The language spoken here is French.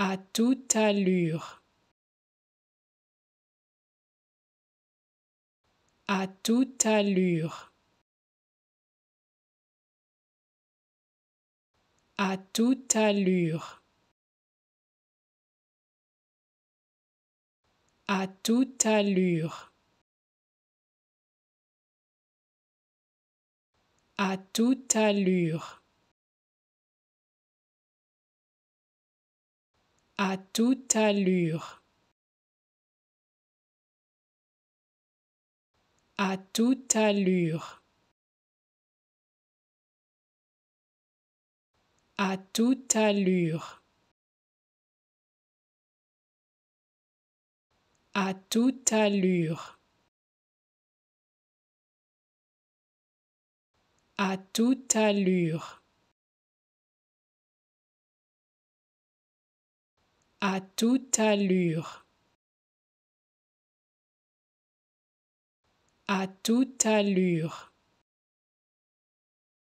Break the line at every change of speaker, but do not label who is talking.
à toute allure, à toute allure, à toute allure, à toute allure, à toute allure. À toute allure, à toute allure, à toute allure, à toute allure, à toute allure. À toute allure, à toute allure,